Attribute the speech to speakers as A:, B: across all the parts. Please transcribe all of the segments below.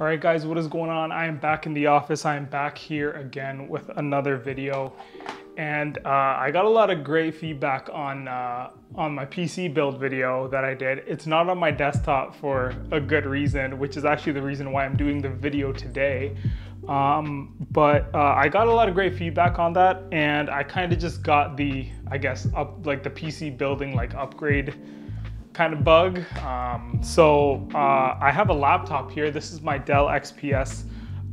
A: All right guys, what is going on? I am back in the office. I am back here again with another video. And uh, I got a lot of great feedback on, uh, on my PC build video that I did. It's not on my desktop for a good reason, which is actually the reason why I'm doing the video today. Um, but uh, I got a lot of great feedback on that and I kind of just got the, I guess, up like the PC building like upgrade kind of bug. Um, so uh, I have a laptop here. This is my Dell XPS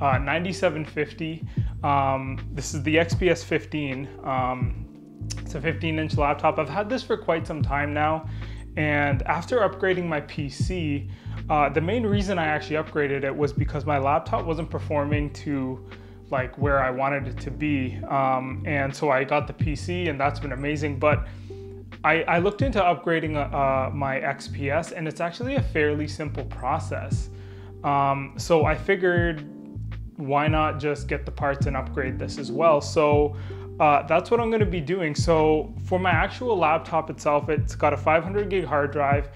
A: uh, 9750. Um, this is the XPS 15. Um, it's a 15 inch laptop. I've had this for quite some time now. And after upgrading my PC, uh, the main reason I actually upgraded it was because my laptop wasn't performing to like where I wanted it to be. Um, and so I got the PC and that's been amazing. But I, I looked into upgrading uh, my XPS and it's actually a fairly simple process. Um, so I figured why not just get the parts and upgrade this as well. So uh, that's what I'm gonna be doing. So for my actual laptop itself, it's got a 500 gig hard drive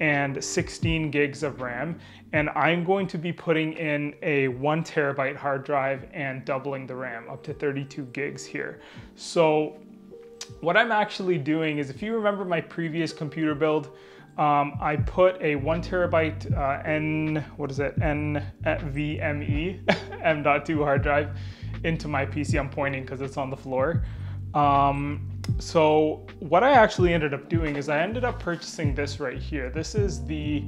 A: and 16 gigs of RAM. And I'm going to be putting in a one terabyte hard drive and doubling the RAM up to 32 gigs here. So what I'm actually doing is if you remember my previous computer build, um, I put a one terabyte uh, N, what is it, NVMe M.2 hard drive into my PC. I'm pointing because it's on the floor. Um, so what I actually ended up doing is I ended up purchasing this right here. This is the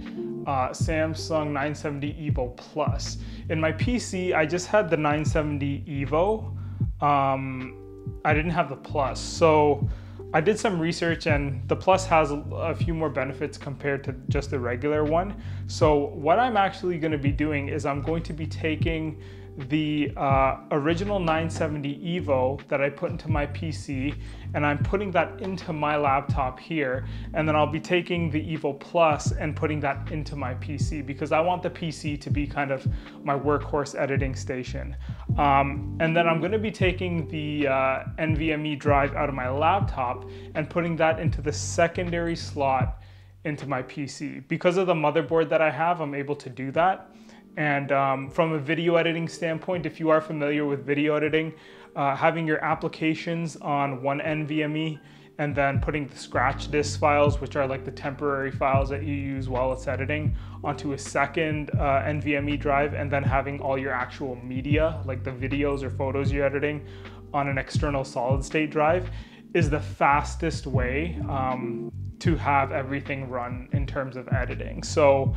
A: uh, Samsung 970 EVO Plus. In my PC, I just had the 970 EVO. Um, I didn't have the plus. So I did some research and the plus has a few more benefits compared to just the regular one. So what I'm actually gonna be doing is I'm going to be taking the uh, original 970 EVO that I put into my PC and I'm putting that into my laptop here and then I'll be taking the EVO Plus and putting that into my PC because I want the PC to be kind of my workhorse editing station. Um, and then I'm gonna be taking the uh, NVMe drive out of my laptop and putting that into the secondary slot into my PC. Because of the motherboard that I have, I'm able to do that. And um, from a video editing standpoint, if you are familiar with video editing, uh, having your applications on one NVMe and then putting the scratch disk files, which are like the temporary files that you use while it's editing, onto a second uh, NVMe drive, and then having all your actual media, like the videos or photos you're editing, on an external solid state drive, is the fastest way um, to have everything run in terms of editing. So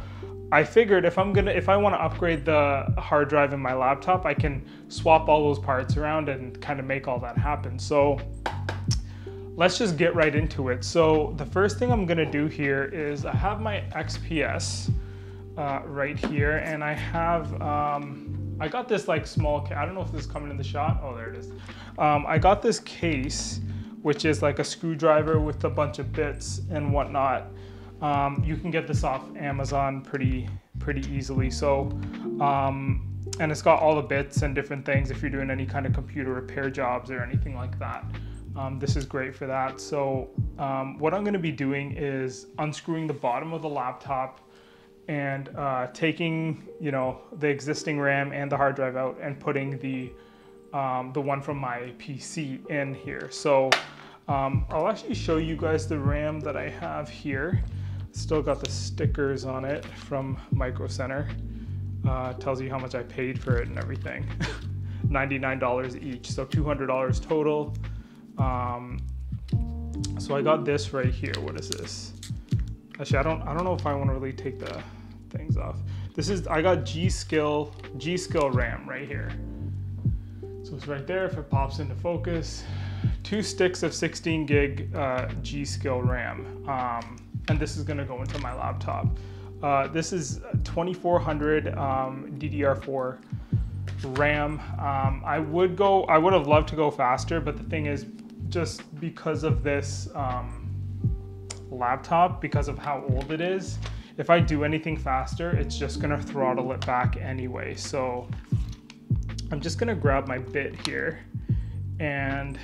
A: I figured if I'm gonna, if I wanna upgrade the hard drive in my laptop, I can swap all those parts around and kind of make all that happen. So let's just get right into it. So the first thing I'm gonna do here is I have my XPS uh, right here and I have, um, I got this like small, I don't know if this is coming in the shot. Oh, there it is. Um, I got this case, which is like a screwdriver with a bunch of bits and whatnot. Um, you can get this off Amazon pretty pretty easily. So, um, and it's got all the bits and different things if you're doing any kind of computer repair jobs or anything like that. Um, this is great for that. So um, what I'm going to be doing is unscrewing the bottom of the laptop and uh, taking you know the existing RAM and the hard drive out and putting the um, the one from my PC in here. So um, I'll actually show you guys the RAM that I have here. Still got the stickers on it from Micro Center. Uh, tells you how much I paid for it and everything. $99 each, so $200 total. Um, so I got this right here. What is this? Actually, I don't I don't know if I want to really take the things off. This is I got G Skill G Skill RAM right here. So it's right there if it pops into focus. Two sticks of 16 gig uh, G Skill RAM. Um, and this is gonna go into my laptop. Uh, this is 2400 um, DDR4 RAM. Um, I would go, I would have loved to go faster, but the thing is, just because of this um, laptop, because of how old it is, if I do anything faster, it's just gonna throttle it back anyway. So I'm just gonna grab my bit here and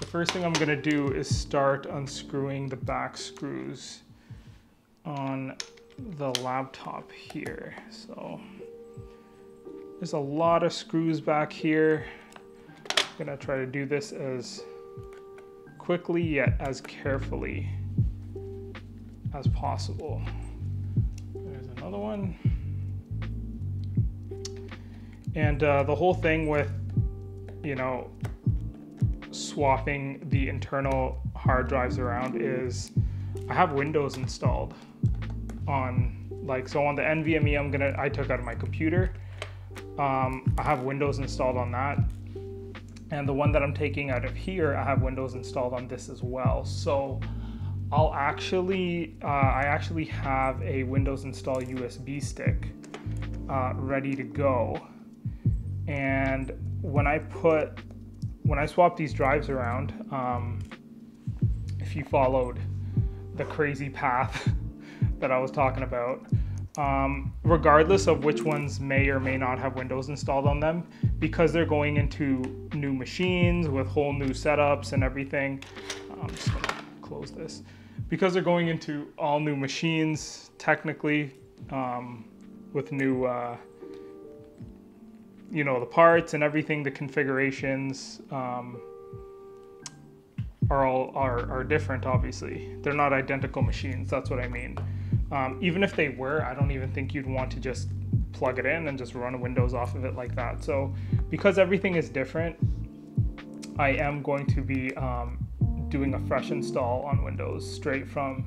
A: the first thing I'm gonna do is start unscrewing the back screws on the laptop here. So there's a lot of screws back here. I'm gonna try to do this as quickly yet as carefully as possible. There's another one. And uh, the whole thing with, you know, swapping the internal hard drives around is I have Windows installed on like so on the NVMe I'm gonna I took out of my computer. Um, I have Windows installed on that, and the one that I'm taking out of here I have Windows installed on this as well. So I'll actually uh, I actually have a Windows install USB stick uh, ready to go, and when I put when I swap these drives around, um, if you followed the crazy path that I was talking about, um, regardless of which ones may or may not have Windows installed on them, because they're going into new machines with whole new setups and everything. I'm just gonna close this. Because they're going into all new machines, technically, um, with new, uh, you know, the parts and everything, the configurations um, are all are, are different. Obviously, they're not identical machines. That's what I mean. Um, even if they were, I don't even think you'd want to just plug it in and just run Windows off of it like that. So because everything is different, I am going to be um, doing a fresh install on Windows straight from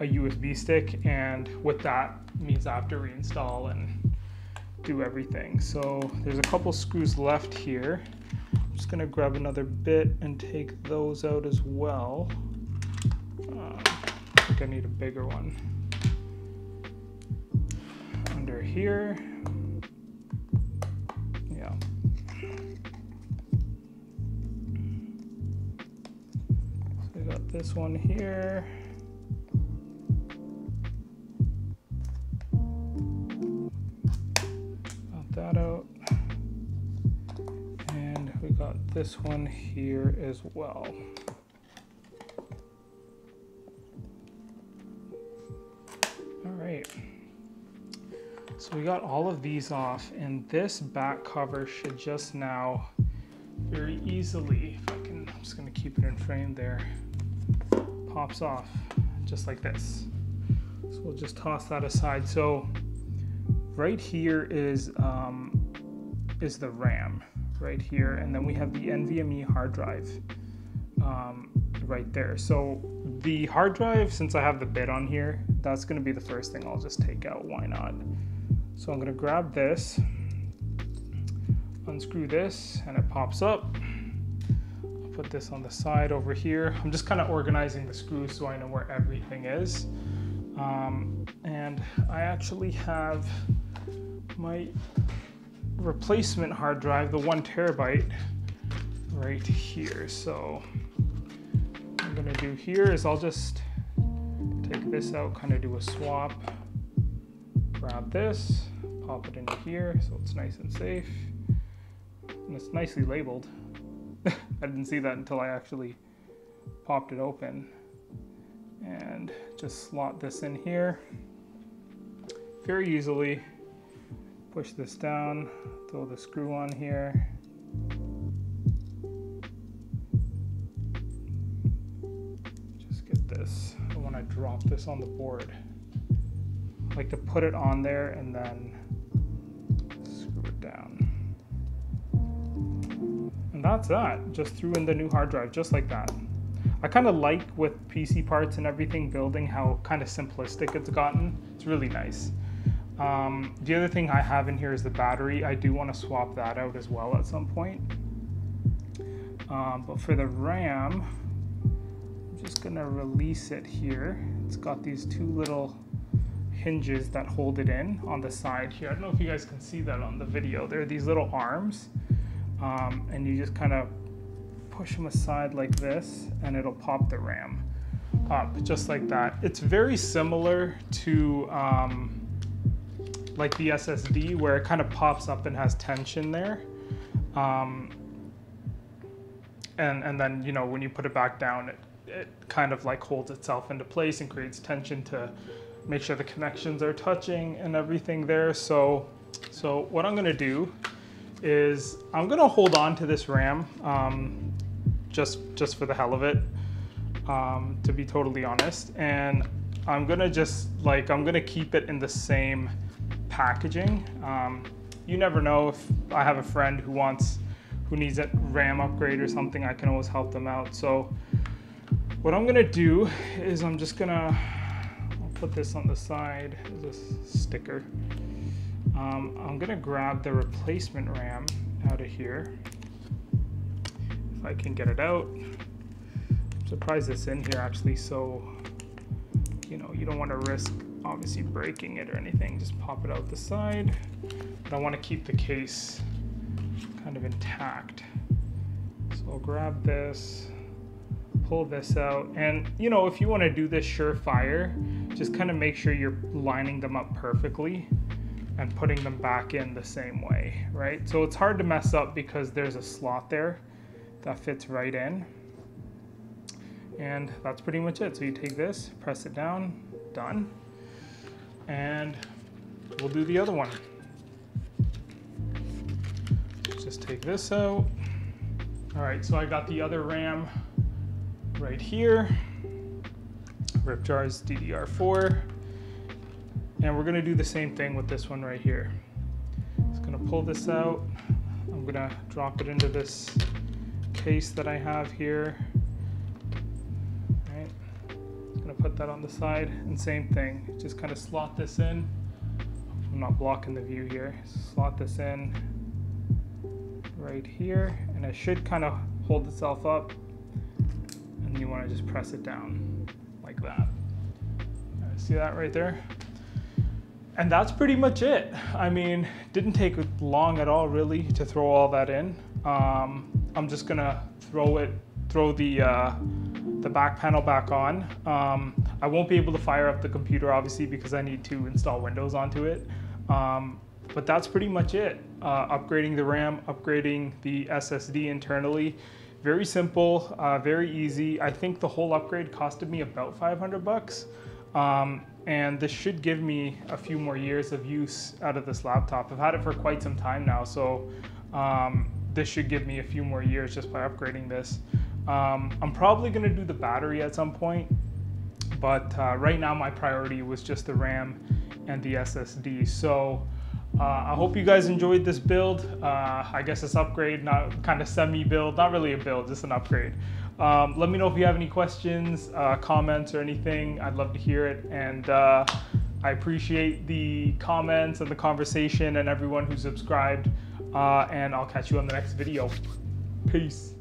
A: a USB stick. And with that means I have to reinstall and do everything. So there's a couple screws left here. I'm just gonna grab another bit and take those out as well. Uh, I think I need a bigger one under here. Yeah. So we got this one here. This one here as well. All right. So we got all of these off and this back cover should just now very easily, if I can, I'm just gonna keep it in frame there, pops off just like this. So we'll just toss that aside. So right here is, um, is the RAM right here. And then we have the NVMe hard drive um, right there. So the hard drive, since I have the bit on here, that's gonna be the first thing I'll just take out, why not? So I'm gonna grab this, unscrew this, and it pops up. I'll put this on the side over here. I'm just kind of organizing the screws so I know where everything is. Um, and I actually have my replacement hard drive, the one terabyte, right here. So what I'm gonna do here is I'll just take this out, kind of do a swap grab this, pop it into here so it's nice and safe. And it's nicely labeled. I didn't see that until I actually popped it open. And just slot this in here very easily. Push this down, throw the screw on here. Just get this. I want to drop this on the board I like to put it on there and then screw it down. And that's that. Just threw in the new hard drive, just like that. I kind of like with PC parts and everything building how kind of simplistic it's gotten. It's really nice. Um, the other thing I have in here is the battery. I do want to swap that out as well at some point. Um, but for the RAM, I'm just gonna release it here. It's got these two little hinges that hold it in on the side here. I don't know if you guys can see that on the video. There are these little arms um, and you just kind of push them aside like this and it'll pop the RAM up just like that. It's very similar to um, like the SSD where it kind of pops up and has tension there. Um, and, and then, you know, when you put it back down, it, it kind of like holds itself into place and creates tension to make sure the connections are touching and everything there. So So what I'm gonna do is I'm gonna hold on to this RAM um, just, just for the hell of it, um, to be totally honest. And I'm gonna just like, I'm gonna keep it in the same packaging. Um, you never know if I have a friend who wants, who needs a RAM upgrade or something, I can always help them out. So what I'm gonna do is I'm just gonna, I'll put this on the side as a sticker. Um, I'm gonna grab the replacement RAM out of here. If I can get it out. I'm surprised it's in here actually, so you know, you don't wanna risk obviously breaking it or anything. Just pop it out the side. But I wanna keep the case kind of intact. So I'll grab this, pull this out. And you know, if you wanna do this surefire, just kind of make sure you're lining them up perfectly and putting them back in the same way, right? So it's hard to mess up because there's a slot there that fits right in. And that's pretty much it. So you take this, press it down, done. And we'll do the other one. Just take this out. All right, so I got the other RAM right here. Ripjaws DDR4. And we're gonna do the same thing with this one right here. Just gonna pull this out. I'm gonna drop it into this case that I have here. Put that on the side and same thing. Just kind of slot this in. I'm not blocking the view here. Slot this in right here and it should kind of hold itself up and you want to just press it down like that. See that right there? And that's pretty much it. I mean, didn't take long at all really to throw all that in. Um, I'm just gonna throw it, throw the, uh, the back panel back on. Um, I won't be able to fire up the computer obviously because I need to install Windows onto it. Um, but that's pretty much it. Uh, upgrading the RAM, upgrading the SSD internally. Very simple, uh, very easy. I think the whole upgrade costed me about 500 bucks. Um, and this should give me a few more years of use out of this laptop. I've had it for quite some time now, so um, this should give me a few more years just by upgrading this. Um, I'm probably gonna do the battery at some point, but uh, right now my priority was just the RAM and the SSD. So uh, I hope you guys enjoyed this build. Uh, I guess this upgrade, not kind of semi build, not really a build, just an upgrade. Um, let me know if you have any questions, uh, comments, or anything. I'd love to hear it. And uh, I appreciate the comments and the conversation and everyone who subscribed. Uh, and I'll catch you on the next video. Peace.